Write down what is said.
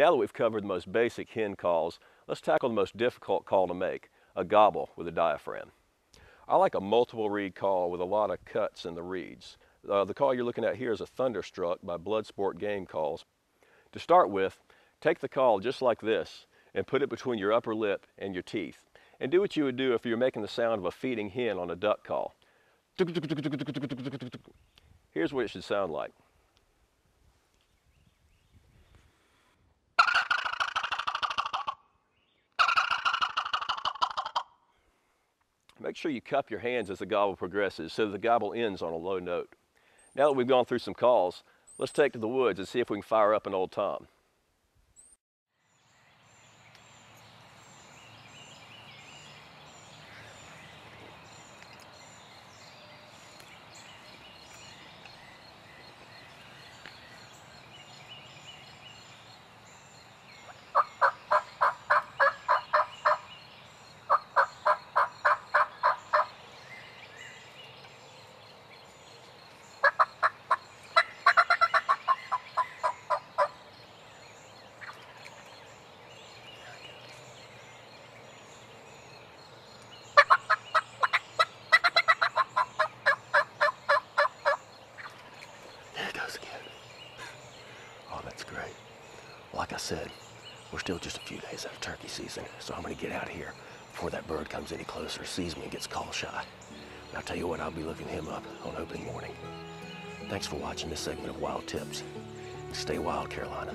Now that we've covered the most basic hen calls, let's tackle the most difficult call to make, a gobble with a diaphragm. I like a multiple reed call with a lot of cuts in the reeds. Uh, the call you're looking at here is a Thunderstruck by Bloodsport Game Calls. To start with, take the call just like this and put it between your upper lip and your teeth. And do what you would do if you're making the sound of a feeding hen on a duck call. Here's what it should sound like. Make sure you cup your hands as the gobble progresses so the gobble ends on a low note. Now that we've gone through some calls, let's take to the woods and see if we can fire up an old tom. Oh, like I said, we're still just a few days out of turkey season, so I'm gonna get out here before that bird comes any closer, sees me, and gets call shy. And I'll tell you what, I'll be looking him up on opening morning. Thanks for watching this segment of Wild Tips. Stay wild, Carolina.